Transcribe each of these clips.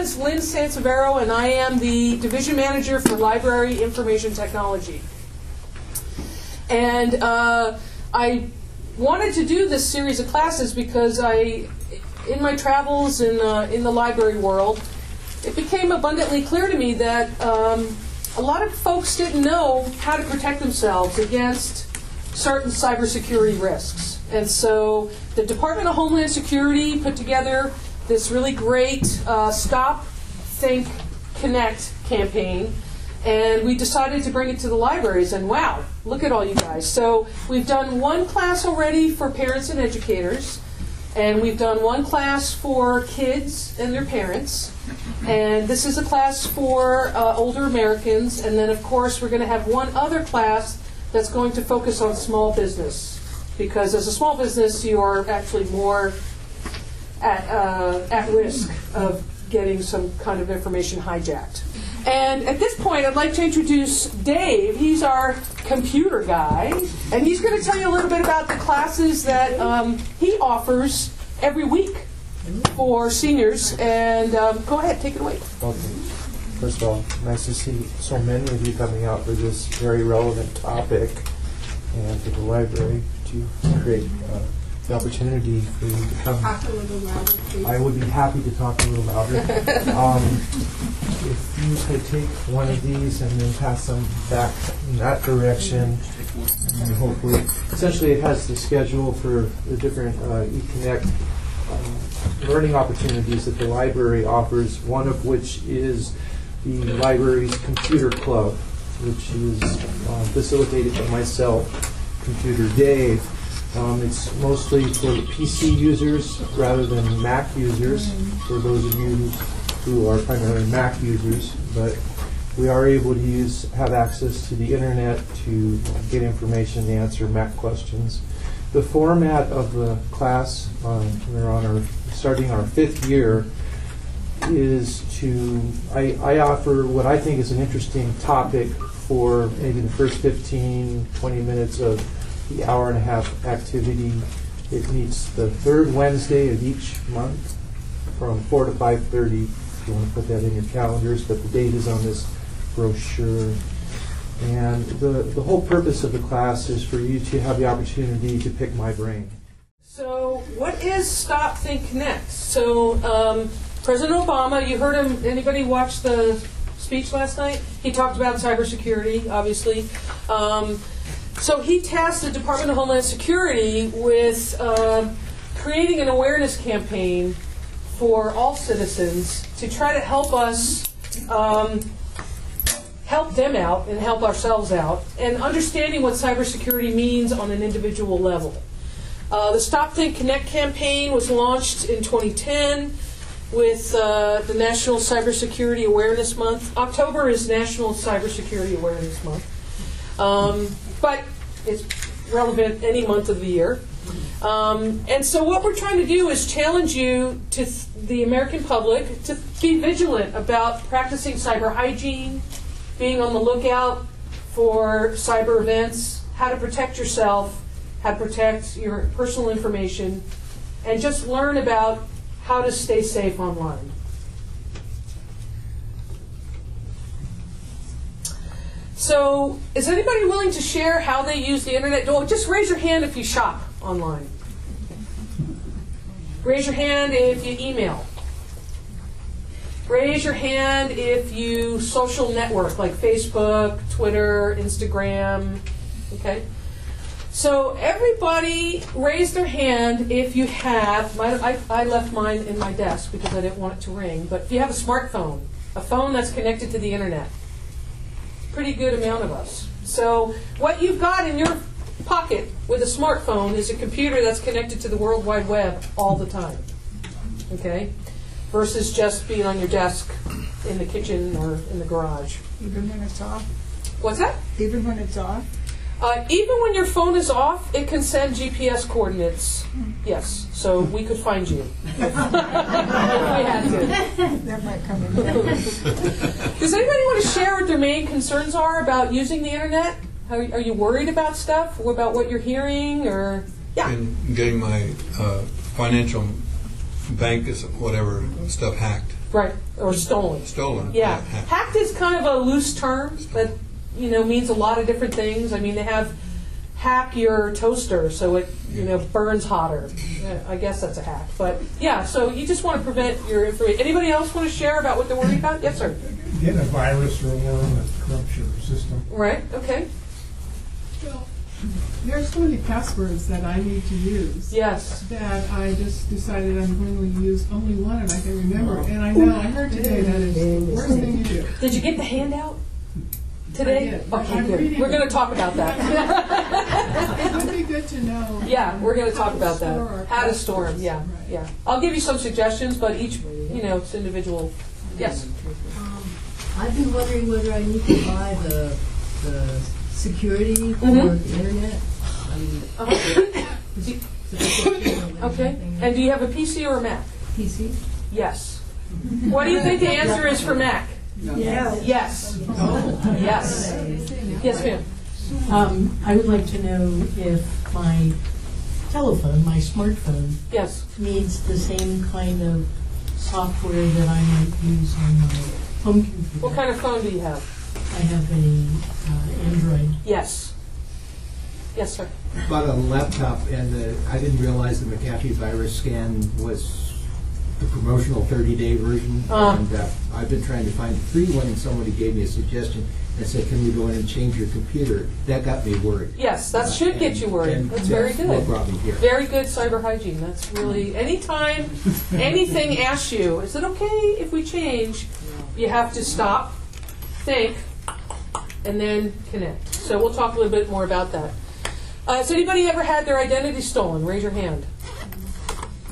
is Lynn Sansevero, and I am the Division Manager for Library Information Technology. And uh, I wanted to do this series of classes because I, in my travels in, uh, in the library world, it became abundantly clear to me that um, a lot of folks didn't know how to protect themselves against certain cybersecurity risks. And so the Department of Homeland Security put together this really great uh, Stop, Think, Connect campaign. And we decided to bring it to the libraries, and wow, look at all you guys. So we've done one class already for parents and educators, and we've done one class for kids and their parents, and this is a class for uh, older Americans, and then of course we're going to have one other class that's going to focus on small business, because as a small business you are actually more at, uh, at risk of getting some kind of information hijacked. And at this point, I'd like to introduce Dave. He's our computer guy, and he's going to tell you a little bit about the classes that um, he offers every week for seniors. And um, go ahead, take it away. Okay. First of all, nice to see so many of you coming out for this very relevant topic and for the library to create uh, the opportunity for you to come. Talk a little louder, please. I would be happy to talk a little louder. Um, If you could take one of these and then pass them back in that direction, and hopefully, essentially it has the schedule for the different uh, eConnect um, learning opportunities that the library offers, one of which is the library's computer club, which is uh, facilitated by myself, Computer Dave. Um, It's mostly for the PC users rather than Mac users, for those of you who are primarily Mac users, but we are able to use, have access to the internet to get information, to answer Mac questions. The format of the class, um, we're on our, starting our fifth year, is to, I, I offer what I think is an interesting topic for maybe the first 15, 20 minutes of the hour and a half activity. It meets the third Wednesday of each month from 4 to 5.30, if you want to put that in your calendars, but the date is on this brochure. And the, the whole purpose of the class is for you to have the opportunity to pick my brain. So, what is Stop, Think, Connect? So, um, President Obama, you heard him. Anybody watch the speech last night? He talked about cybersecurity, obviously. Um, so, he tasked the Department of Homeland Security with uh, creating an awareness campaign for all citizens to try to help us. Um, help them out and help ourselves out, and understanding what cybersecurity means on an individual level. Uh, the Stop Think Connect campaign was launched in 2010 with uh, the National Cybersecurity Awareness Month. October is National Cybersecurity Awareness Month, um, but it's relevant any month of the year. Um, and so, what we're trying to do is challenge you to th- the American public to be vigilant about practicing cyber hygiene, being on the lookout for cyber events, how to protect yourself, how to protect your personal information, and just learn about how to stay safe online. So, is anybody willing to share how they use the internet? Oh, just raise your hand if you shop online. Raise your hand if you email. Raise your hand if you social network like Facebook, Twitter, Instagram. Okay? So everybody raise their hand if you have, my, I, I left mine in my desk because I didn't want it to ring, but if you have a smartphone, a phone that's connected to the internet, pretty good amount of us. So what you've got in your pocket with a smartphone is a computer that's connected to the World Wide Web all the time. Okay? Versus just being on your desk in the kitchen or in the garage. Even when it's off? What's that? Even when it's off? Uh, even when your phone is off, it can send GPS coordinates. Yes, so we could find you if we had to. That might come in. Does anybody want to share what their main concerns are about using the internet? How, are you worried about stuff? Or about what you're hearing? Or yeah, and getting my uh, financial bank is whatever stuff hacked. Right, or stolen. Stolen. Yeah, hacked is kind of a loose term, but you know means a lot of different things. I mean, they have hack your toaster so it you know burns hotter. Uh, I guess that's a hack, but yeah. So you just want to prevent your information. Anybody else want to share about what they're worried about? Yes, sir. Get a virus or a worm that corrupts your system. Right. Okay. Well, there's so many passwords that I need to use Yes. that I just decided I'm going to use only one and I can remember. And I know I heard today that is the worst thing you do. Did you get the handout today? I Okay, good. We're going to talk about that. It would be good to know. yeah, we're going to talk about that. How to store them. Yeah, Right. yeah. I'll give you some suggestions, but each you know it's individual. Yes. I've been wondering whether I need to buy the, the security for Mhm. the internet. I mean, Uh-huh. Okay. And do you have a PC or a Mac? PC? Yes. What do you think the answer is for Mac? Yes. Yes. Yes. Yes, ma'am. Um, I would like to know if my telephone, my smartphone, Yes. needs the same kind of software that I might use on my home computer. What kind of phone do you have? I have a uh, Android. Yes. Yes, sir. bought a laptop, and uh, I didn't realize the McAfee virus scan was the promotional 30-day version. Uh. And uh, I've been trying to find a free one, and somebody gave me a suggestion and said, can we go in and change your computer? That got me worried. Yes, that should get you worried. And That's very good. No good. problem here. Very good cyber hygiene. That's really, anytime anything asks you, is it okay if we change? You have to stop, think, and then connect. So we'll talk a little bit more about that. Uh, has anybody ever had their identity stolen? Raise your hand.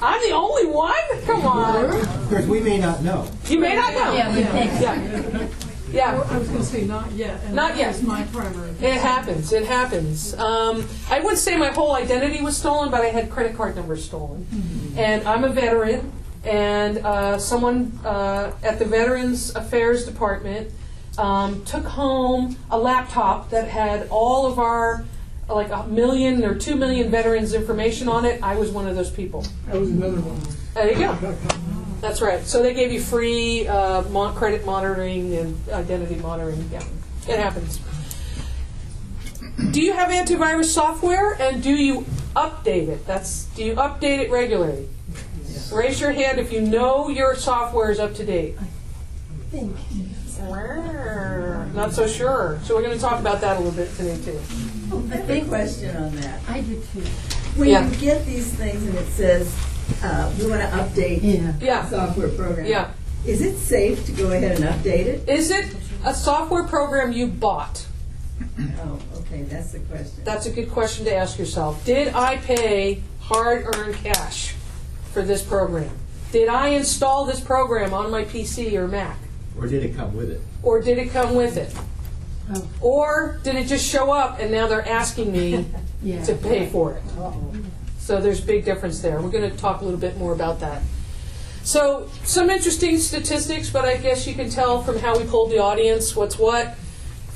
I'm the only one? Come on. Of course, we may not know. You may not know. Yeah, we think. Yeah. Yeah. I was going to say not yet. and Not that yet. was my primary. It happens. It happens. Um, I wouldn't say my whole identity was stolen, but I had credit card numbers stolen. And I'm a veteran, and uh, someone uh, at the Veterans Affairs Department um, took home a laptop that had all of our like a million or two million veterans information on it. I was one of those people. That was another one. There you go. That's right. So they gave you free uh, mon- credit monitoring and identity monitoring. Yeah, it happens. Do you have antivirus software and do you update it? That's do you update it regularly? Raise your hand if you know your software is up to date. I think not so sure. So we're going to talk about that a little bit today too. I have a question on that. I do too. When Yeah. you get these things and it says, uh, we want to update Yeah. Yeah. software program. Yeah. Is it safe to go ahead and update it? Is it a software program you bought? Oh, okay, that's the question. That's a good question to ask yourself. Did I pay hard earned cash for this program? Did I install this program on my PC or Mac? Or did it come with it? Or did it come with it? Oh. Or did it just show up and now they're asking me Yeah. to pay for it? So there's a big difference there. We're going to talk a little bit more about that. So some interesting statistics, but I guess you can tell from how we polled the audience what's what.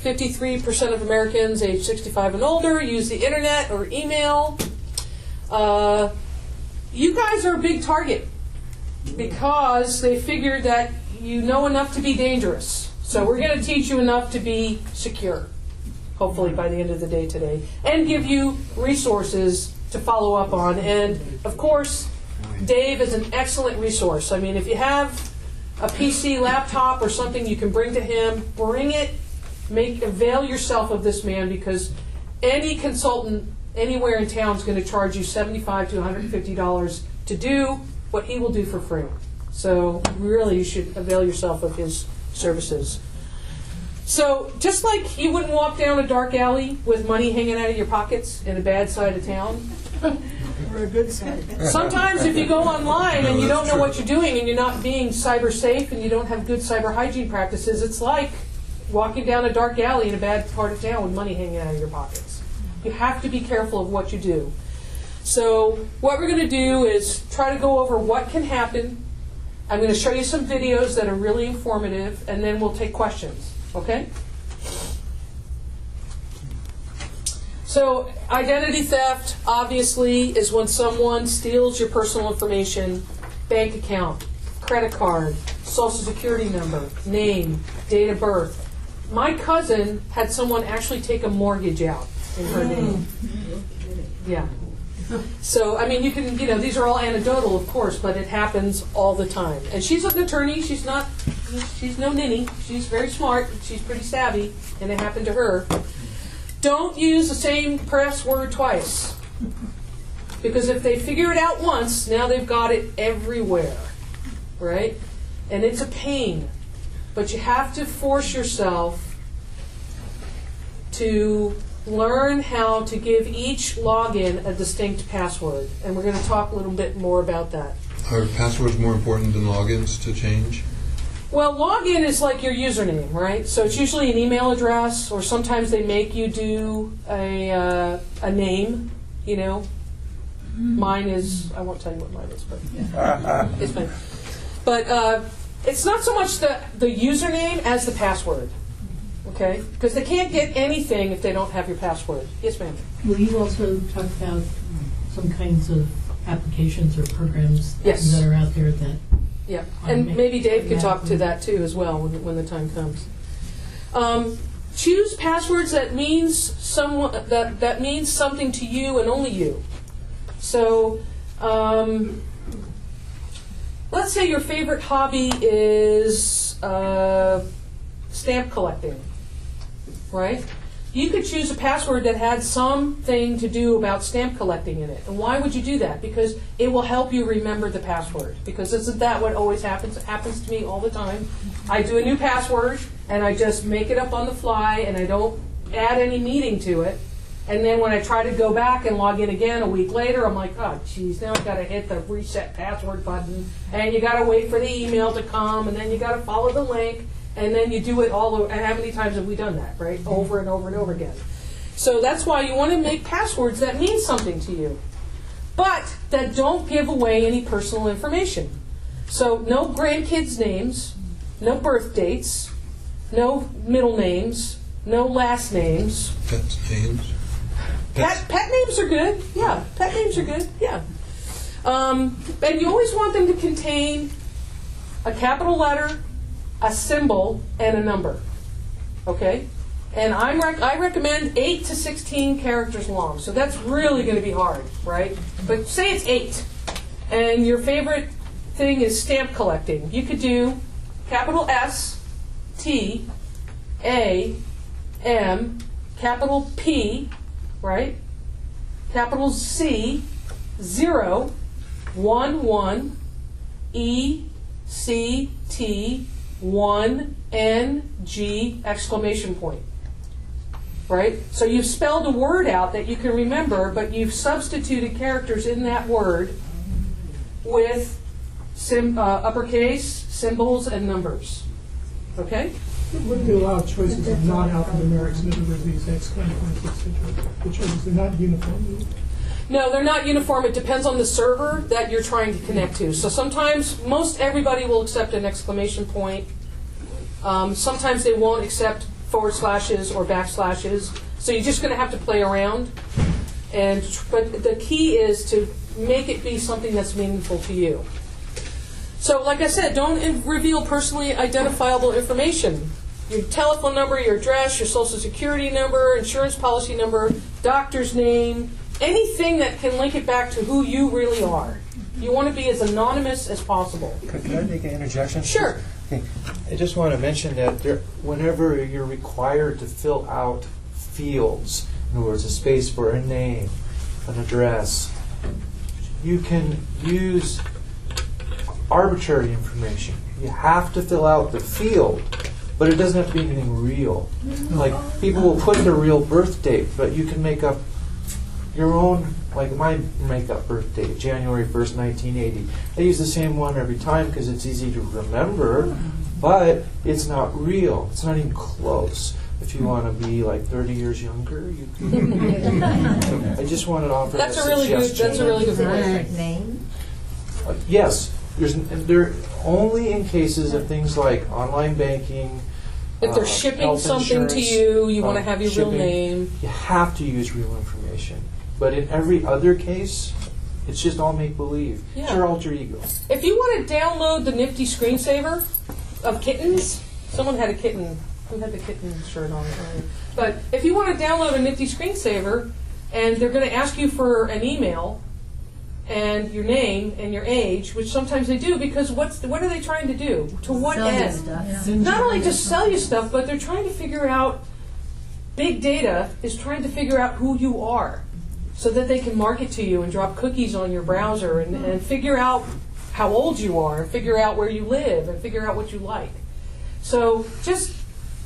53% of Americans age 65 and older use the internet or email. Uh, you guys are a big target because they figured that you know enough to be dangerous. So we're going to teach you enough to be secure, hopefully by the end of the day today, and give you resources to follow up on. And of course, Dave is an excellent resource. I mean, if you have a PC, laptop, or something you can bring to him, bring it. Make avail yourself of this man because any consultant anywhere in town is going to charge you seventy-five to one hundred and fifty dollars to do what he will do for free. So really, you should avail yourself of his services. So just like you wouldn't walk down a dark alley with money hanging out of your pockets in a bad side of town, Or a good side. Sometimes if you go online and you don't know what you're doing and you're not being cyber safe and you don't have good cyber hygiene practices, it's like walking down a dark alley in a bad part of town with money hanging out of your pockets. You have to be careful of what you do. So what we're going to do is try to go over what can happen. I'm going to show you some videos that are really informative and then we'll take questions. Okay? So, identity theft, obviously, is when someone steals your personal information, bank account, credit card, social security number, name, date of birth. My cousin had someone actually take a mortgage out in her name. Mm. Yeah. So, I mean, you can, you know, these are all anecdotal, of course, but it happens all the time. And she's an attorney. She's not, she's no ninny. She's very smart. She's pretty savvy, and it happened to her. Don't use the same password twice. Because if they figure it out once, now they've got it everywhere. Right? And it's a pain. But you have to force yourself to learn how to give each login a distinct password. And we're going to talk a little bit more about that. Are passwords more important than logins to change? Well, login is like your username, right? So it's usually an email address, or sometimes they make you do a, uh, a name, you know. Mine is, I won't tell you what mine is, but it's fine. But uh, it's not so much the, the username as the password, okay? Because they can't get anything if they don't have your password. Yes, ma'am. Will you also talk about some kinds of applications or programs Yes. that are out there that Yeah, and maybe Dave could talk to that too as well when, when the time comes. Um, choose passwords that means someone that that means something to you and only you. So, um, let's say your favorite hobby is uh, stamp collecting, right? You could choose a password that had something to do about stamp collecting in it. And why would you do that? Because it will help you remember the password. Because isn't that what always happens? It happens to me all the time. I do a new password and I just make it up on the fly and I don't add any meaning to it. And then when I try to go back and log in again a week later, I'm like, oh, geez, now I've got to hit the reset password button, and you got to wait for the email to come, and then you got to follow the link, and then you do it all over. And how many times have we done that, right? Over and over and over again. So that's why you want to make passwords that mean something to you, but that don't give away any personal information. So no grandkids' names, no birth dates, no middle names, no last names. Pet names? Pet, pet names are good. Yeah, pet names are good. Yeah. Um, and you always want them to contain a capital letter, a symbol, and a number. Okay? And I'm rec- I recommend 8 to 16 characters long. So that's really going to be hard, right? But say it's 8. And your favorite thing is stamp collecting. You could do capital S, T, A, M, capital P, right? Capital C, zero, one, one, E, C, T, one, N, G, exclamation point. Right? So you've spelled a word out that you can remember, but you've substituted characters in that word with sim, uh, uppercase, symbols, and numbers. Okay? Wouldn't you allow choices of non-alphanumerics, in other words, these exclamation points, et cetera, the choices, they're not uniform? No, they're not uniform. It depends on the server that you're trying to connect to. So sometimes, most everybody will accept an exclamation point. Um, sometimes they won't accept forward slashes or backslashes. So you're just going to have to play around. And but the key is to make it be something that's meaningful to you. So, like I said, don't reveal personally identifiable information. Your telephone number, your address, your social security number, insurance policy number, doctor's name, anything that can link it back to who you really are. You want to be as anonymous as possible. Could, could I make an interjection? Sure. Okay. I just want to mention that there, whenever you're required to fill out fields, in other words, a space for a name, an address, you can use arbitrary information. You have to fill out the field, but it doesn't have to be anything real. Like people will put their real birth date, but you can make up your own, like my makeup birthday, January 1st, 1980. I use the same one every time because it's easy to remember, but it's not real. It's not even close. If you want to be like 30 years younger, you can. I just wanted to offer That's that a really good. suggestion. That's a really good Is it a point. name? Uh, yes, there's n- there only in cases of things like online banking. If they're uh, shipping health something to insurance, you, you want to uh, have your real shipping. name. You have to use real information. But in every other case, it's just all make believe. It's your alter ego. If you want to download the Nifty screensaver, of kittens. Someone had a kitten. Who had the kitten shirt on? earlier? But if you want to download a Nifty screensaver, and they're going to ask you for an email and your name and your age, which sometimes they do, because what's what are they trying to do? To what Sell end? stuff. Not only to sell you stuff, but they're trying to figure out. Big data is trying to figure out who you are, so that they can market to you and drop cookies on your browser and, and figure out how old you are and figure out where you live and figure out what you like. So just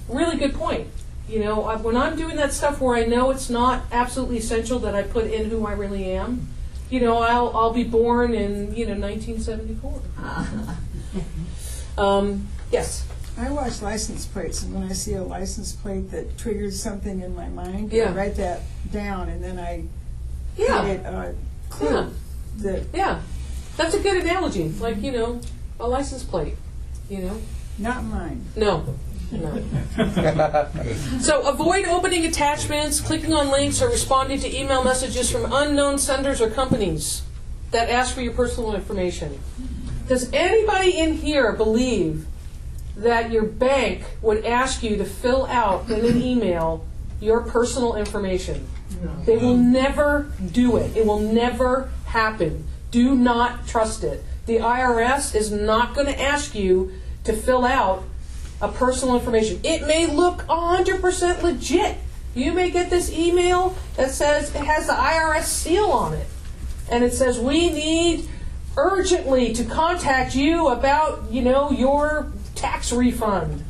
really good point. You know, I, when I'm doing that stuff where I know it's not absolutely essential that I put in who I really am, you know, I'll I'll be born in you know 1974. Um, yes. I watch license plates, and when I see a license plate that triggers something in my mind, Yeah. I write that down, and then I Yeah. Uh, create a Yeah. that Yeah. That's a good analogy. Like you know, a license plate. You know. not mine. No. No. so avoid opening attachments, clicking on links, or responding to email messages from unknown senders or companies that ask for your personal information. Does anybody in here believe that your bank would ask you to fill out in an email your personal information? They will never do it. It will never happen. Do not trust it. The IRS is not going to ask you to fill out a personal information. It may look 100% legit. You may get this email that says it has the IRS seal on it. And it says, we need urgently to contact you about, you know, your tax refund.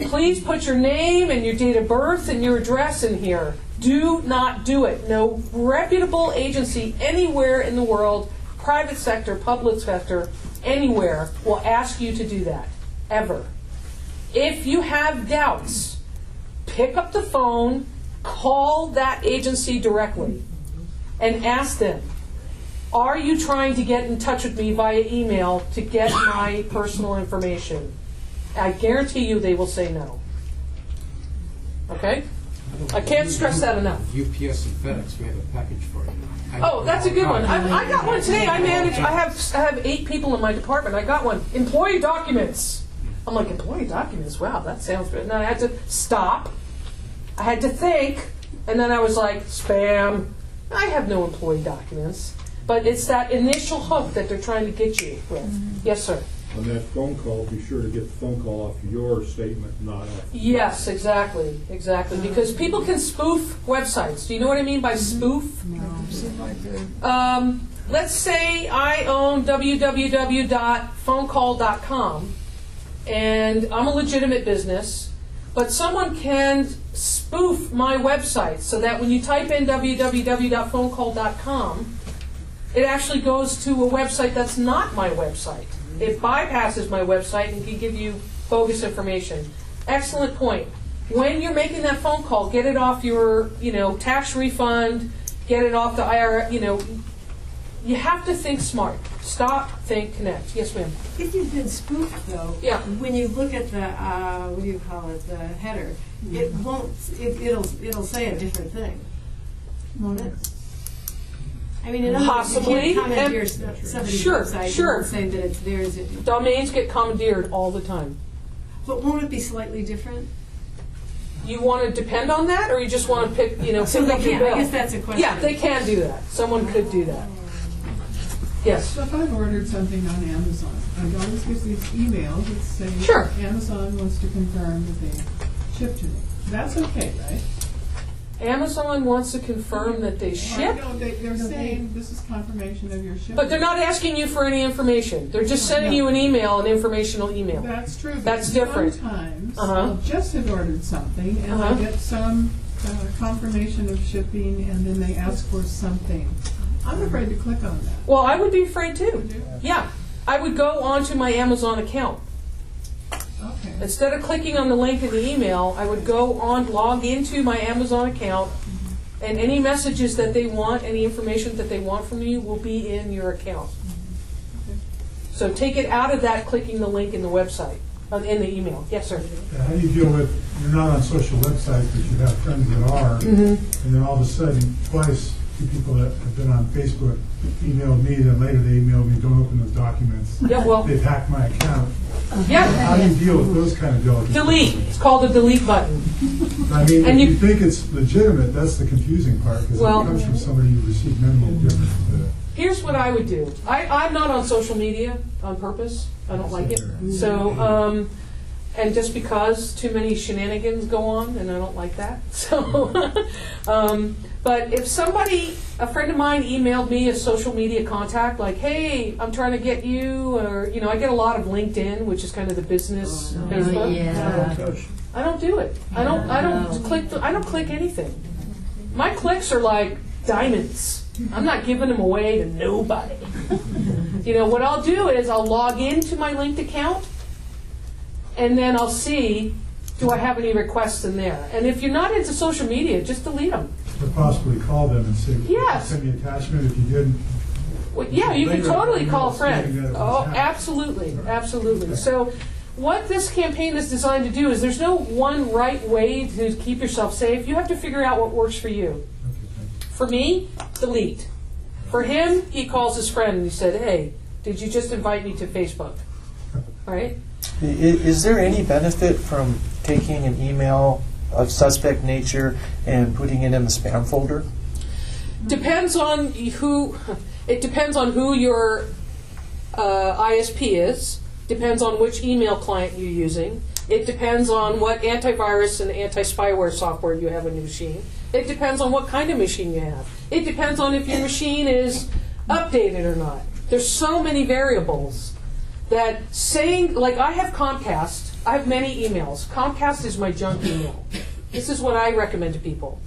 Please put your name and your date of birth and your address in here. Do not do it. No reputable agency anywhere in the world, private sector, public sector, anywhere, will ask you to do that. Ever. If you have doubts, pick up the phone, call that agency directly, and ask them, are you trying to get in touch with me via email to get my personal information? I guarantee you they will say no. Okay? I can't stress that enough. UPS and FedEx, we have a package for you. Oh, that's a good one. I, I got one today. I manage. I have I have eight people in my department. I got one. Employee documents. I'm like employee documents. Wow, that sounds good. And then I had to stop. I had to think, and then I was like spam. I have no employee documents. But it's that initial hook that they're trying to get you with. Mm-hmm. Yes, sir. On that phone call, be sure to get the phone call off your statement, not off. Yes, exactly, exactly. Because people can spoof websites. Do you know what I mean by spoof? Seem Um, let's say I own www.phonecall.com and I'm a legitimate business, but someone can spoof my website so that when you type in www.phonecall.com, it actually goes to a website that's not my website. It bypasses my website and can give you bogus information. Excellent point. When you're making that phone call, get it off your, you know, tax refund, get it off the IRS, you know, you have to think smart. Stop, think, connect. Yes, ma'am. If you've been spoofed, though, Yeah. when you look at the uh, what do you call it, the header, it won't. It, it'll it'll say a different thing. Won't it? I mean, in other words, you Possibly, can't comment and- your somebody's Sure, website sure. and say that it's theirs. Domains get commandeered all the time. But won't it be slightly different? You want to depend on that, or you just want to pick, you know, So pick they up your can. bill? I guess that's a question. Yeah, they can do that. Someone could do that. Yes. So if I've ordered something on Amazon, I always get these emails that say Sure. Amazon wants to confirm that they shipped to me. That's okay, right? Amazon wants to confirm that they ship, know they, they're saying this is confirmation of your shipment. but they're not asking you for any information. They're just sending you an email, an informational email. That's true. but That's different. Sometimes Uh-huh. I'll just have ordered something and Uh-huh. I get some uh, confirmation of shipping and then they ask for something. I'm afraid to click on that. Well, I would be afraid too. Yeah. I would go onto my Amazon account. Instead of clicking on the link in the email, I would go on, log into my Amazon account, and any messages that they want, any information that they want from you will be in your account. So take it out of that clicking the link in the website, uh, in the email. Yes, sir. How do you deal with, you're not on social websites, but you have friends that are, and then all of a sudden, twice two people that have been on Facebook emailed me, then later they emailed me, don't open those documents. Yeah, well- They've hacked my account. Yeah. How do you deal with those kind of delicacies? Delete. It's called a delete button. I mean, And if you- you think it's legitimate, that's the confusing part, because Well- it comes from somebody who received many different, uh, Here's what I would do. I, I'm not on social media on purpose. I don't like it. So, um, and just because too many shenanigans go on, and I don't like that. So, um, but if somebody, a friend of mine, emailed me a social media contact, like, "Hey, I'm trying to get you," or you know, I get a lot of LinkedIn, which is kind of the business oh, Facebook. Oh, yeah. I don't do it. I don't. I don't click. The, I don't click anything. My clicks are like diamonds. I'm not giving them away to nobody. you know what I'll do is I'll log into my linked account, and then I'll see do I have any requests in there. And if you're not into social media, just delete them. Or possibly call them and say, Yes. send me attachment if you didn't. Well, yeah, you can Later, totally call a understanding that friend. it oh, was Oh, hacked. absolutely, absolutely. So, what this campaign is designed to do is there's no one right way to keep yourself safe. You have to figure out what works for you. For me, delete. For him, he calls his friend and he said, "Hey, did you just invite me to Facebook?" Right? I- Is there any benefit from taking an email of suspect nature and putting it in the spam folder? Depends on who. It depends on who your uh, ISP is. Depends on which email client you're using. It depends on what antivirus and anti-spyware software you have on your machine. It depends on what kind of machine you have. It depends on if your machine is updated or not. There's so many variables that saying, like I have Comcast, I have many emails. Comcast is my junk email. This is what I recommend to people.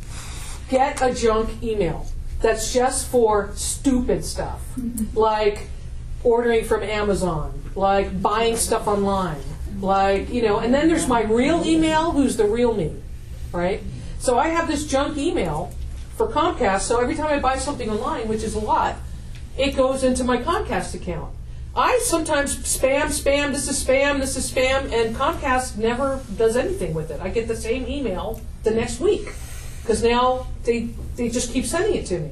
Get a junk email that's just for stupid stuff, like ordering from Amazon, like buying stuff online, like, you know, and then there's my real email, who's the real me, right? So I have this junk email for Comcast, so every time I buy something online, which is a lot, it goes into my Comcast account. I sometimes spam, spam, this is spam, this is spam, and Comcast never does anything with it. I get the same email the next week because now they, they just keep sending it to me.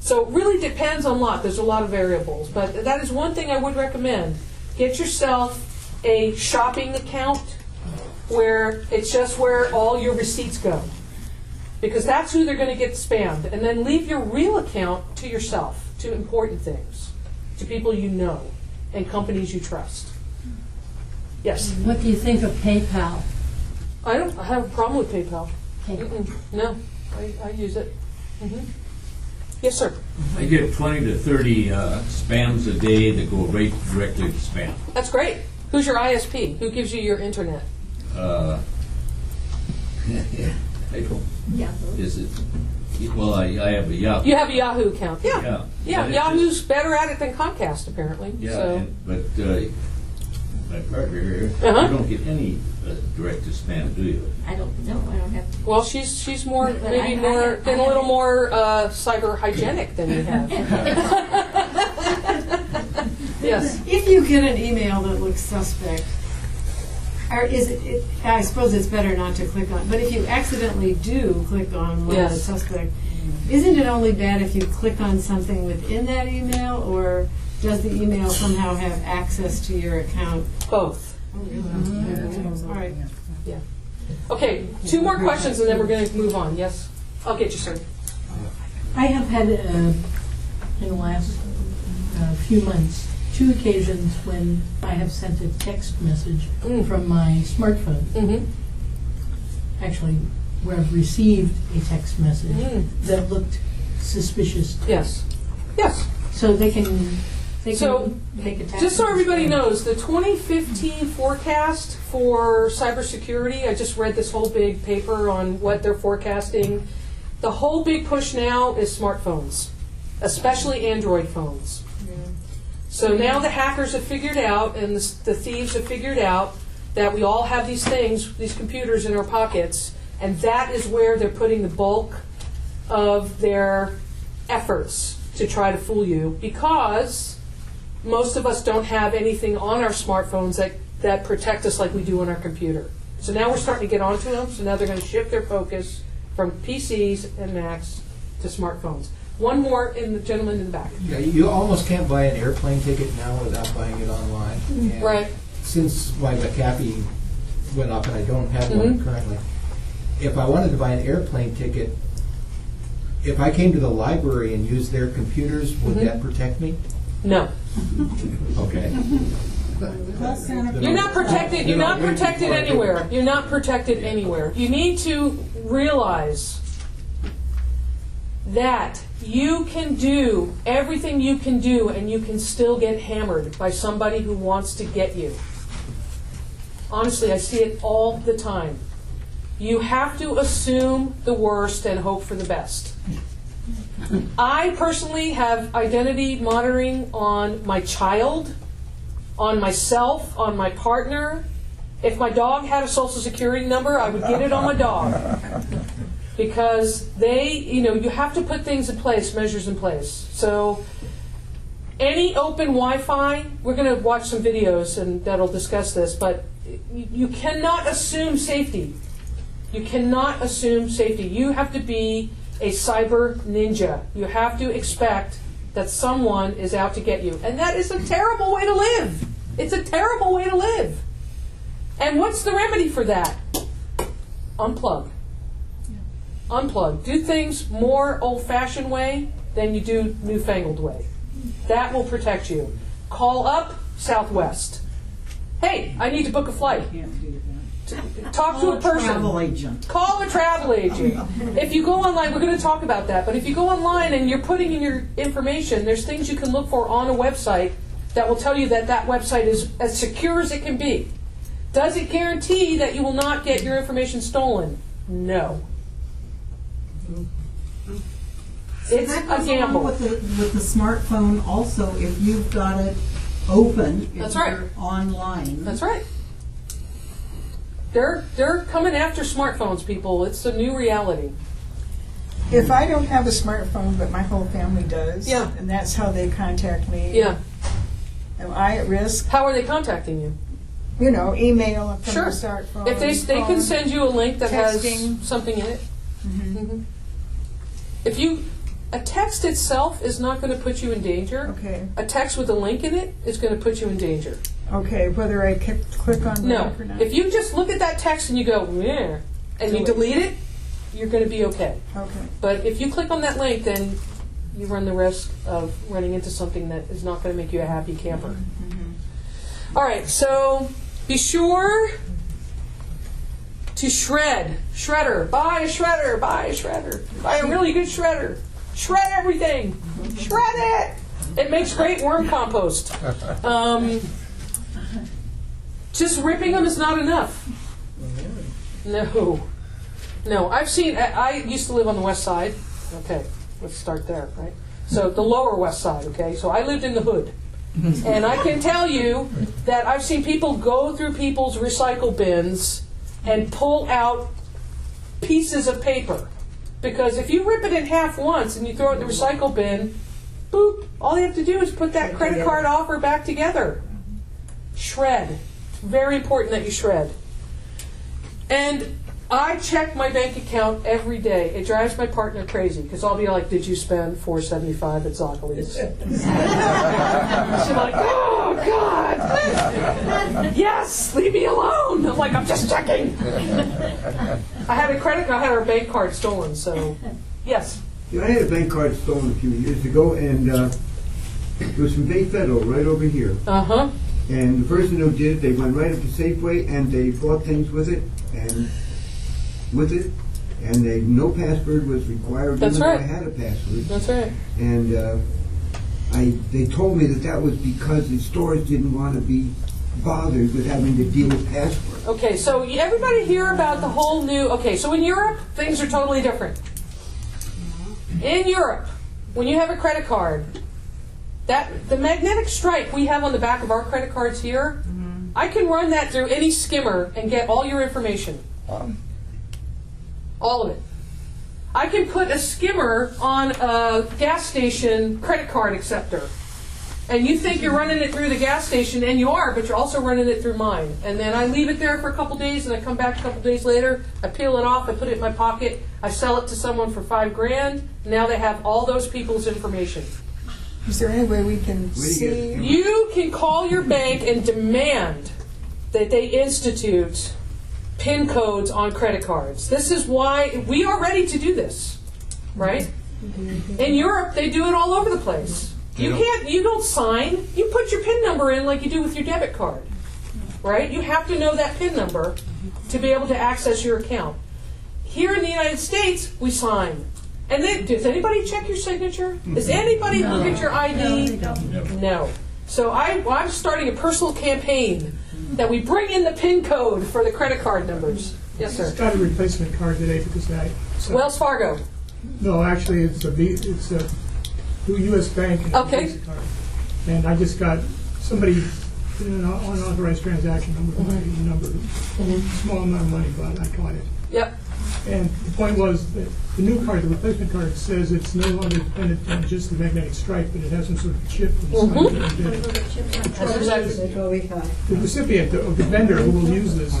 So it really depends on a lot. There's a lot of variables, but that is one thing I would recommend. Get yourself a shopping account where it's just where all your receipts go because that's who they're going to get spammed. And then leave your real account to yourself, to important things, to people you know, and companies you trust. Yes, What do you think of PayPal? I don't have a problem with PayPal. Okay. Mm-mm. No, I, I use it. hmm Yes, sir. I get 20 to 30 uh, spams a day that go right directly to spam. That's great. Who's your ISP? Who gives you your internet? Uh, I don't. Is it? Well, I, I have a Yahoo. You have a Yahoo account. Yeah. Yeah. Yeah, But it's Yahoo's better at it than Comcast, apparently. Yeah, so. and, but uh, my partner here, Uh-huh. you don't get any uh, direct to spam, do you? I don't know, I don't have. Well, she's she's more But- but maybe I- I more have- been I a little have- more uh, cyber hygienic than you have. yes. If you get an email that looks suspect, or is it, it, I suppose it's better not to click on, but if you accidentally do click on one that's Yes. suspect, isn't it only bad if you click on something within that email, or does the email somehow have access to your account? Both. Oh, really? All right. Yeah. Okay, two more questions and then we're going to move on. Yes? I'll get you, sir. I have had, uh, in the last uh, few months, two occasions when I have sent a text message Mm. from my smartphone. Mm-hmm. Actually, where I've received a text message Mm. that looked suspicious. Yes. Yes. So they can, they So, can make a text. Just so everybody knows, the 2015 forecast for cybersecurity, I just read this whole big paper on what they're forecasting. The whole big push now is smartphones, especially Android phones. So now the hackers have figured out, and the, the thieves have figured out, that we all have these things, these computers in our pockets, and that is where they're putting the bulk of their efforts to try to fool you because most of us don't have anything on our smartphones that, that protect us like we do on our computer. So now we're starting to get onto them, so now they're going to shift their focus from PCs and Macs to smartphones. One more in the gentleman in the back. Yeah, you almost can't buy an airplane ticket now without buying it online. And Right. Since my McAfee went up and I don't have one Mhm. currently, if I wanted to buy an airplane ticket, if I came to the library and used their computers, would Mhm. that protect me? No. Okay. You're not protected. You're not protected anywhere. You're not protected anywhere. You need to realize that you can do everything you can do, and you can still get hammered by somebody who wants to get you. Honestly, I see it all the time. You have to assume the worst and hope for the best. I personally have identity monitoring on my child on myself, on my partner. If my dog had a social security number, I would get it on my dog. Because they, you know, you have to put things in place, measures in place. So any open Wi-Fi, we're going to watch some videos and that'll discuss this, but you cannot assume safety. You cannot assume safety. You have to be a cyber ninja. You have to expect that someone is out to get you. And that is a terrible way to live. It's a terrible way to live. And what's the remedy for that? Unplug. Unplug. Do things more old fashioned way than you do newfangled way. That will protect you. Call up Southwest. Hey, I need to book a flight. Talk to a person. Travel agent. Call a travel agent. If you go online, we're going to talk about that, but if you go online and you're putting in your information, there's things you can look for on a website that will tell you that that website is as secure as it can be. Does it guarantee that you will not get your information stolen? No. It's that a goes along gamble. With the, with the smartphone also, if you've got it open, if That's right. you're online. That's right. They're they're coming after smartphones, people. It's a new reality. If I don't have a smartphone, but my whole family does, Yeah. and that's how they contact me. Yeah. Am I at risk? How are they contacting you? You know, email from Sure. the smartphone. If they they can phone, send you a link that texting. has something in it. Mhm. If you a text itself is not going to put you in danger. Okay. A text with a link in it is going to put you in danger. Okay, whether I click, click on the No. link or not. If you just look at that text and you go, yeah, and you Delete. delete it, you're going to be okay. Okay. But if you click on that link, then you run the risk of running into something that is not going to make you a happy camper. Mm-hmm. All right, so be sure to shred. Shredder. Buy a shredder. Buy a shredder. Buy a really good shredder. Shred everything. Shred it. It makes great worm compost. Um, just ripping them is not enough. No. No, I've seen, I, I used to live on the west side. Okay, let's start there, right? So the lower west side, okay? So I lived in the hood. And I can tell you that I've seen people go through people's recycle bins and pull out pieces of paper. Because if you rip it in half once and you throw it in the recycle bin, boop, all you have to do is put that credit card offer back together. Shred. Very important that you shred. And I check my bank account every day. It drives my partner crazy because I'll be like, "Did you spend 475 at Zoccolis?" She's like, "Oh God, yes, leave me alone." I'm like, "I'm just checking." I had a credit. I had our bank card stolen. So, yes. Yeah, I had a bank card stolen a few years ago, and uh, it was from Bay Federal, right over here. Uh huh. And the person who did it, they went right up to Safeway, and they bought things with it, and with it, and they no password was required. That's even though right. I had a password, That's right. and uh, I they told me that that was because the stores didn't want to be bothered with having to deal with passwords. Okay, so everybody hear about the whole new. Okay, so in Europe, things are totally different. In Europe, when you have a credit card, that the magnetic stripe we have on the back of our credit cards here, I can run that through any skimmer and get all your information. All of it. I can put a skimmer on a gas station credit card acceptor and you think you're running it through the gas station, and you are, but you're also running it through mine. And then I leave it there for a couple days, and I come back a couple days later, I peel it off, I put it in my pocket, I sell it to someone for five grand. Now they have all those people's information. Is there any way we can Where do get- see? You can call your bank and demand that they institute PIN codes on credit cards. This is why we are ready to do this, right? Mm-hmm. In Europe, they do it all over the place. You can't, you don't sign, you put your PIN number in like you do with your debit card, right? You have to know that PIN number to be able to access your account. Here in the United States, we sign. And then, does anybody check your signature? Does anybody look at your ID? No. So I, I'm starting a personal campaign that we bring in the PIN code for the credit card numbers. Yes, Just sir. got a replacement card today because I. so- Wells Fargo. No, actually, it's a, V- it's a U.S. Bank. Okay. Visa card. And I just got, somebody did an unauthorized transaction with my mm-hmm. number, a small amount of money, but I caught it. Yep. And the point was that the new card, the replacement card, says it's no longer dependent on just the magnetic stripe, but it has some sort of chip inside it. And That's. That's what we thought. The recipient of the vendor who will use this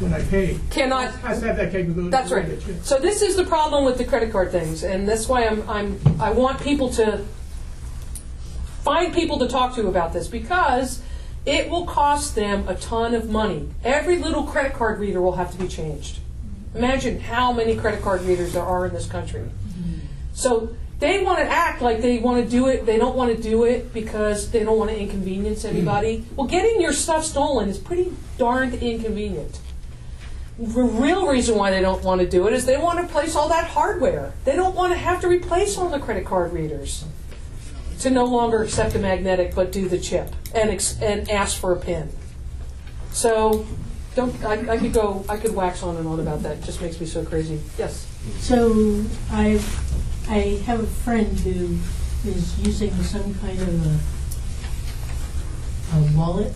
when I pay Cannot has to have that capability. That's right. read the chip. So this is the problem with the credit card things, and that's why I'm, I'm, I want people to find people to talk to about this because it will cost them a ton of money. Every little credit card reader will have to be changed. Imagine how many credit card readers there are in this country. So they want to act like they want to do it. They don't want to do it because they don't want to inconvenience anybody. Well, getting your stuff stolen is pretty darned inconvenient. The real reason why they don't want to do it is they want to replace all that hardware. They don't want to have to replace all the credit card readers to no longer accept a magnetic but do the chip and ex- and ask for a pin. So, don't I, I could go I could wax on and on about that. It just makes me so crazy. Yes. So I, I have a friend who is using some kind of a, a wallet.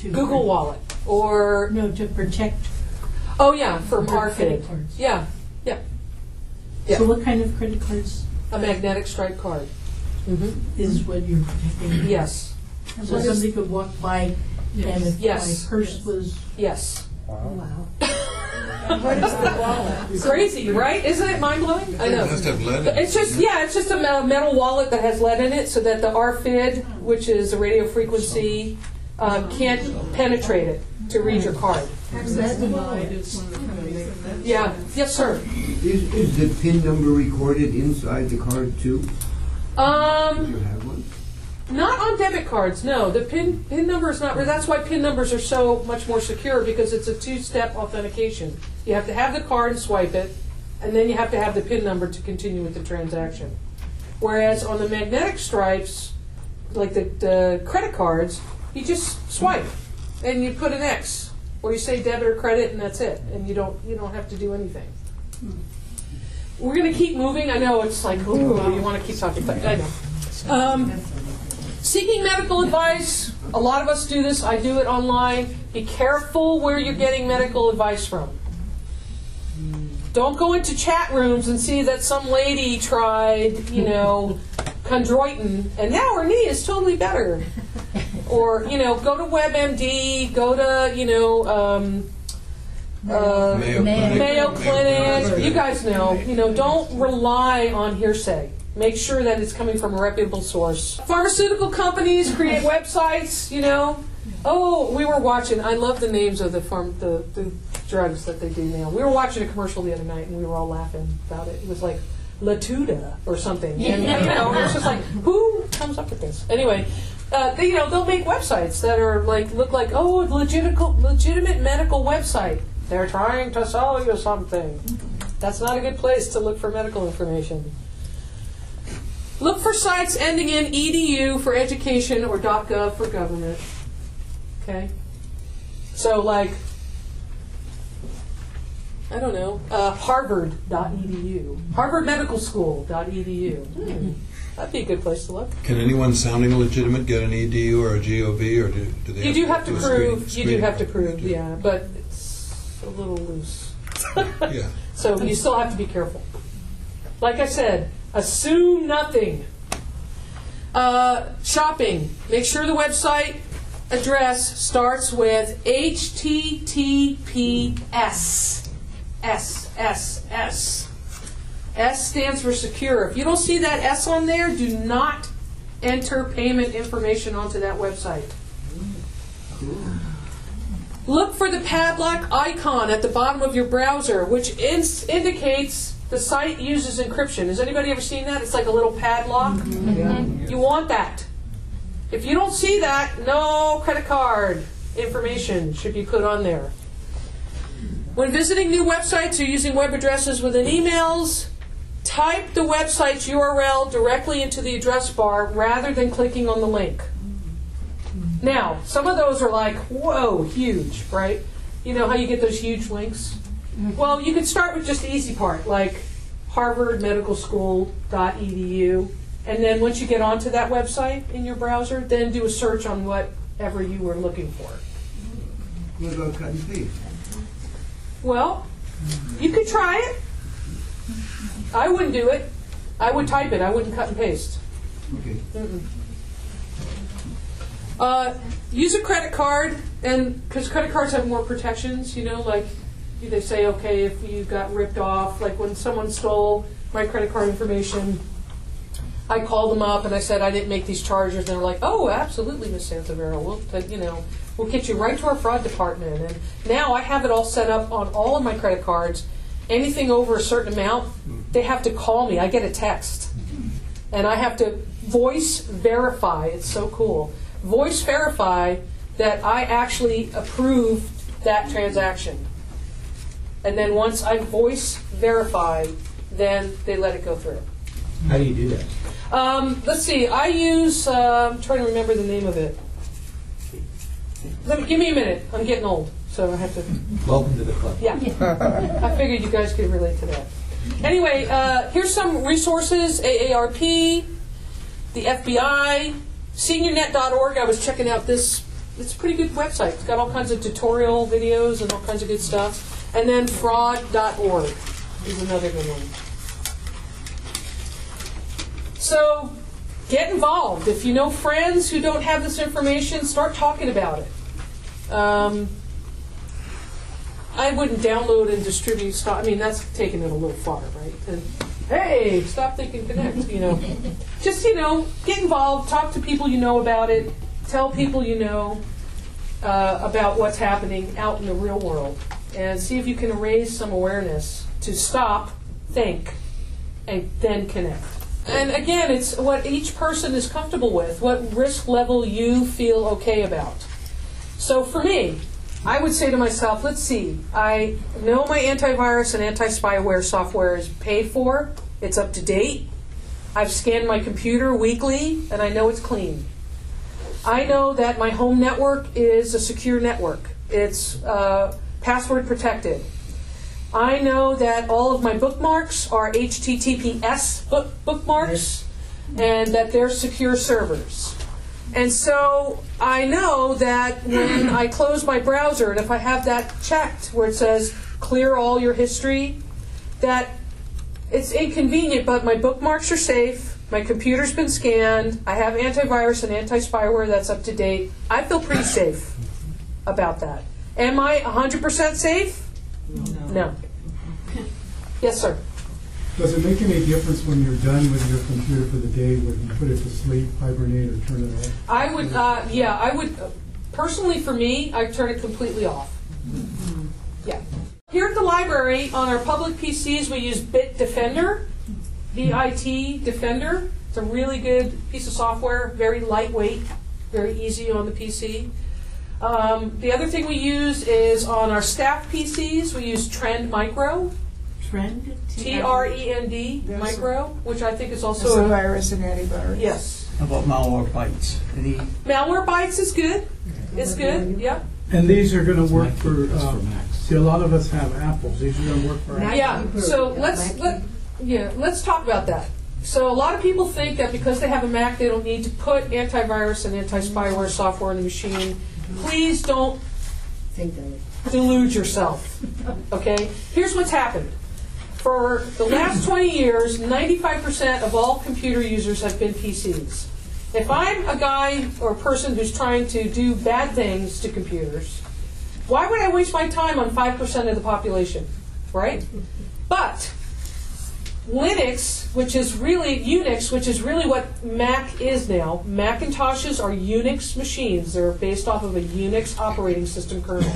to Google Wallet or No, to protect. oh yeah for credit cards. Yeah, yeah, Yeah. So what kind of credit cards a magnetic stripe card. hmm is what you're protecting? Yes, So somebody could walk by and if Yes. my purse was yes. Wow. What is the wallet? Crazy, right? Isn't it mind blowing? I know. It has to have lead in it. It's just yeah, it's just a me- metal wallet that has lead in it, so that the RFID, which is a radio frequency, uh, can't penetrate it to read your card. Yeah. Yes, sir. Is, is the PIN number recorded inside the card too? Do you Um, have one? Not on debit cards. No, the pin pin number is not. That's why pin numbers are so much more secure because it's a two-step authentication. You have to have the card and swipe it, and then you have to have the pin number to continue with the transaction. Whereas on the magnetic stripes, like the, the credit cards, you just swipe and you put an X, or you say debit or credit, and that's it, and you don't you don't have to do anything. We're gonna keep moving. I know it's like, ooh, you want to keep talking, but I know. Um, seeking medical advice. A lot of us do this. I do it online. Be careful where you're getting medical advice from. Don't go into chat rooms and see that some lady tried, you know, chondroitin, and now her knee is totally better. Or, you know, go to WebMD, go to, you know, um, uh, Mayo Mayo. Clinic. Mayo Clinic. Clinic. You guys know, you know, don't rely on hearsay. Make sure that it's coming from a reputable source. Pharmaceutical companies create websites, you know. Oh, we were watching. I love the names of the farm, the, the drugs that they do now. We were watching a commercial the other night, and we were all laughing about it. It was like Latuda or something, and you know, it was just like, who comes up with this? Anyway, uh, they, you know, they'll make websites that are like look like oh, legitimate, legitimate medical website. They're trying to sell you something. That's not a good place to look for medical information. Look for sites ending in edu for education or .gov for government. Okay? So, like, I don't know, uh, harvard.edu, Harvard Medical School.edu. Hmm, that'd be a good place to look. Can anyone sounding legitimate get an EDU or a GOV, or do, do they? You do have to do a screening- prove, you do have to prove, yeah, but it's a little loose. Yeah. So you still have to be careful. Like I said, assume nothing. Uh, shopping. Make sure the website address starts with HTTPS. S, S, S. S stands for secure. If you don't see that S on there, do not enter payment information onto that website. Look for the padlock icon at the bottom of your browser, which indicates the site uses encryption. Has anybody ever seen that? It's like a little padlock. Mm-hmm. You want that. If you don't see that, no credit card information should be put on there. When visiting new websites or using web addresses within emails, type the website's URL directly into the address bar rather than clicking on the link. Now, some of those are like, whoa, huge, right? You know how you get those huge links? Well, you could start with just the easy part, like harvardmedicalschool.edu. And then once you get onto that website in your browser, then do a search on whatever you were looking for. What about cut and paste? Well, you could try it. I wouldn't do it. I would type it. I wouldn't cut and paste. Okay. Uh, use a credit card, and because credit cards have more protections, you know, like they say, okay, if you got ripped off, like when someone stole my credit card information, I called them up and I said I didn't make these charges, and they're like, oh, absolutely, Miss Santavera, we'll, take, you know, we'll get you right to our fraud department. And now I have it all set up on all of my credit cards. Anything over a certain amount, they have to call me. I get a text, and I have to voice verify. It's so cool. Voice verify that I actually approved that transaction. And then once I voice verify, then they let it go through. How do you do that? Um, let's see. I use. Uh, I'm trying to remember the name of it. Let me, give me a minute. I'm getting old, so I have to. Welcome to the club. Yeah. I figured you guys could relate to that. Anyway, uh, here's some resources: AARP, the FBI, SeniorNet.org. I was checking out this. It's a pretty good website. It's got all kinds of tutorial videos and all kinds of good stuff. And then fraud.org is another good one. So get involved. If you know friends who don't have this information, start talking about it. Um, I wouldn't download and distribute stuff. I mean, that's taking it a little far, right? And, hey, stop thinking connect, you know. Just, you know, get involved, talk to people you know about it, tell people you know uh, about what's happening out in the real world, and see if you can raise some awareness to stop, think, and then connect. And again, it's what each person is comfortable with, what risk level you feel okay about. So for me, I would say to myself, let's see, I know my antivirus and anti spyware software is paid for, it's up to date. I've scanned my computer weekly, and I know it's clean. I know that my home network is a secure network, it's uh, password protected. I know that all of my bookmarks are HTTPS book, bookmarks and that they're secure servers. And so I know that when I close my browser, and if I have that checked where it says clear all your history, that it's inconvenient, but my bookmarks are safe, my computer's been scanned, I have antivirus and anti spyware that's up to date. I feel pretty safe about that. Am I 100% safe? No. no. Yes, sir. Does it make any difference when you're done with your computer for the day, when you put it to sleep, hibernate, or turn it off? I would, uh, yeah, I would, uh, personally for me, I'd turn it completely off. Yeah. Here at the library, on our public PCs, we use Bit Defender, B-I-T Defender. It's a really good piece of software, very lightweight, very easy on the PC. Um, the other thing we use is on our staff PCs, we use Trend Micro. Trend? T R E N D Micro, which I think is also It's a a virus and antivirus. Yes. How about Malwarebytes? Any? Malwarebytes is good. It's good. Yeah. And these are gonna work for, uh, see, a lot of us have Apples, these are gonna work for Apples. Yeah. So let's let yeah let's talk about that. So a lot of people think that because they have a Mac, they don't need to put antivirus and anti-spyware software in the machine. Please don't delude yourself. Okay. Here's what's happened. For the last 20 years, 95% of all computer users have been PCs. If I'm a guy or a person who's trying to do bad things to computers, why would I waste my time on 5% of the population? Right? But Linux, which is really Unix, which is really what Mac is now. Macintoshes are Unix machines. They're based off of a Unix operating system kernel.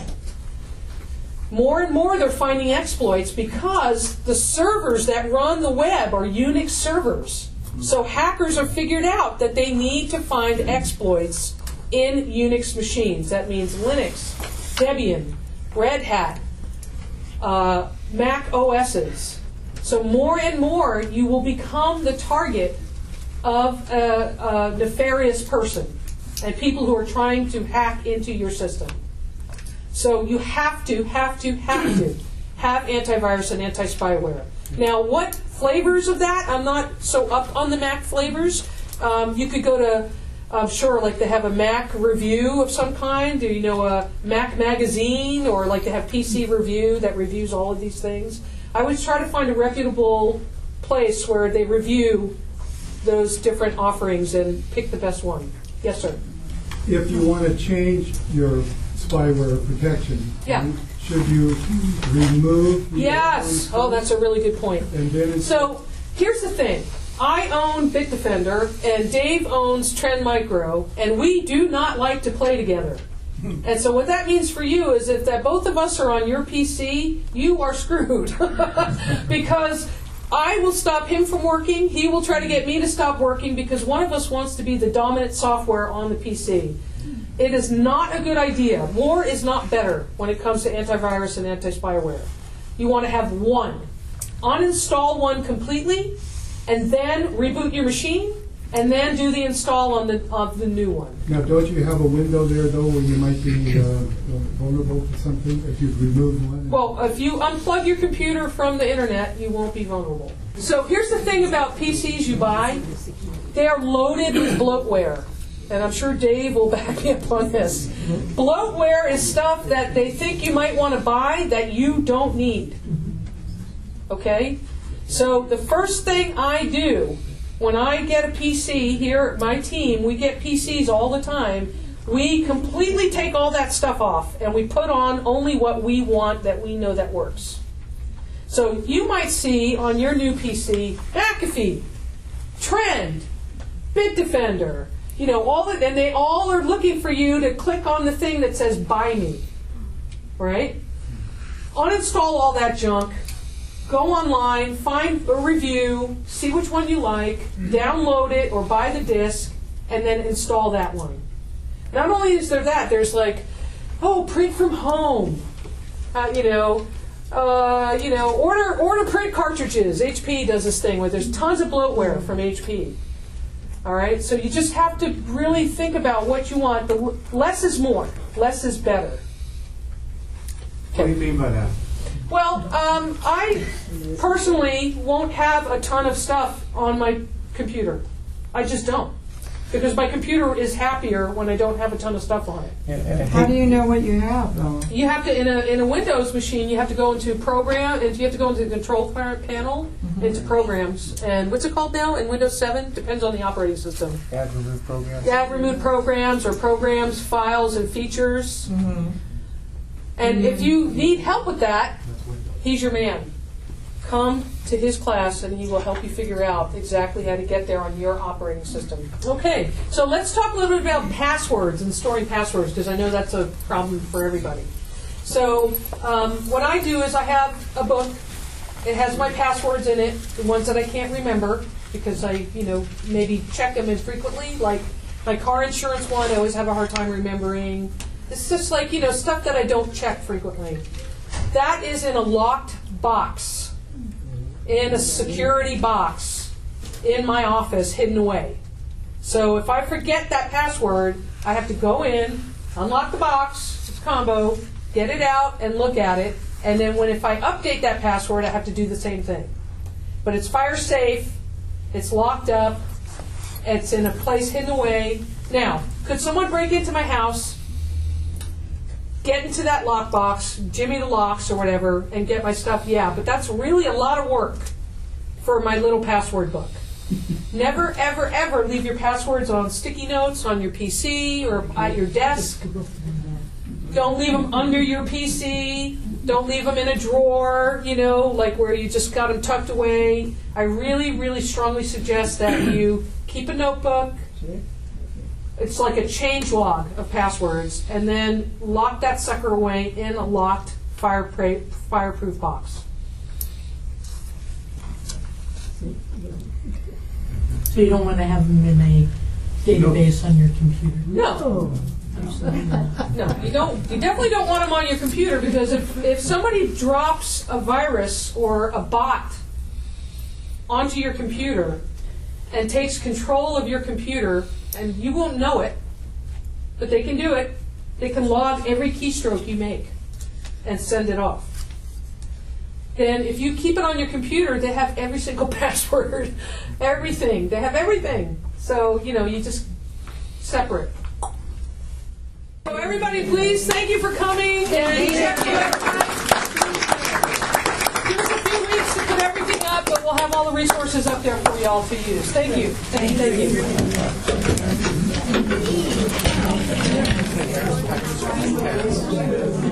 More and more they're finding exploits because the servers that run the web are Unix servers. So hackers have figured out that they need to find exploits in Unix machines. That means Linux, Debian, Red Hat, uh, Mac OSs. So more and more, you will become the target of a, a nefarious person and people who are trying to hack into your system. So you have to, have to, have to have antivirus and anti-spyware. Now, what flavors of that? I'm not so up on the Mac flavors. Um, you could go to, I'm sure, like they have a Mac review of some kind. Do you know a Mac magazine, or like they have PC review that reviews all of these things? I would try to find a reputable place where they review those different offerings and pick the best one. Yes, sir. If you want to change your spyware protection, Yeah. should you remove? Yes. Oh, that's a really good point. And then So here's the thing. I own Bitdefender, and Dave owns Trend Micro, and we do not like to play together. And so what that means for you is if that both of us are on your PC, you are screwed. because I will stop him from working, he will try to get me to stop working because one of us wants to be the dominant software on the PC. It is not a good idea. More is not better when it comes to antivirus and anti-spyware. You want to have one. Uninstall one completely, and then reboot your machine, and then do the install on the of the new one. Now, don't you have a window there, though, where you might be uh, uh, vulnerable to something if you remove one? Well, if you unplug your computer from the internet, you won't be vulnerable. So here's the thing about PCs you buy. They are loaded with bloatware. And I'm sure Dave will back me up on this. Bloatware is stuff that they think you might want to buy that you don't need. Okay? So the first thing I do when I get a PC here at my team, we get PCs all the time. We completely take all that stuff off and we put on only what we want that we know that works. So you might see on your new PC McAfee, Trend, Bitdefender, you know, all of, and they all are looking for you to click on the thing that says buy me. Right? Uninstall all that junk. Go online, find a review, see which one you like, download it or buy the disc, and then install that one. Not only is there that, there's like, oh, print from home. Uh, you know, uh, you know, order order print cartridges. HP does this thing where there's tons of bloatware from HP. All right, so you just have to really think about what you want. The less is more. Less is better. What do you mean by that? Well, um, I personally won't have a ton of stuff on my computer. I just don't. Because my computer is happier when I don't have a ton of stuff on it. How do you know what you have, though? You have to in a in a Windows machine. You have to go into program, and you have to go into the control pa- panel, mm-hmm. into programs, and what's it called now in Windows 7? Depends on the operating system. Add remove programs. Add remove programs or programs, files, and features. Mm-hmm. And if mm-hmm. you need help with that, he's your man. Come to his class and he will help you figure out exactly how to get there on your operating system. Okay, so let's talk a little bit about passwords and storing passwords because I know that's a problem for everybody. So, um, what I do is I have a book. It has my passwords in it, the ones that I can't remember because I, you know, maybe check them infrequently. Like my car insurance one, I always have a hard time remembering. It's just like, you know, stuff that I don't check frequently. That is in a locked box, in a security box, in my office, hidden away. So if I forget that password, I have to go in, unlock the box, it's combo, get it out and look at it, and then when if I update that password, I have to do the same thing. But it's fire safe, it's locked up, it's in a place hidden away. Now, could someone break into my house, get into that lockbox, jimmy the locks or whatever, and get my stuff? Yeah, but that's really a lot of work for my little password book. Never, ever, ever leave your passwords on sticky notes on your PC or at your desk. Don't leave them under your PC. Don't leave them in a drawer, you know, like where you just got them tucked away. I really, really strongly suggest that you keep a notebook. It's like a change log of passwords, and then lock that sucker away in a locked fireproof, fireproof box. So you don't want to have them in a database on your computer? No. Oh. Absolutely not. No, you don't. You definitely don't want them on your computer because if, if somebody drops a virus or a bot onto your computer and takes control of your computer, and you won't know it, but they can do it. They can log every keystroke you make and send it off. Then, if you keep it on your computer, they have every single password, everything. They have everything. So you know, you just separate. So everybody, please, thank you for coming and check your Give us a few weeks to put everything up, but we'll have all the resources up there for y'all to use. Thank you. Thank you. Um, there's apps for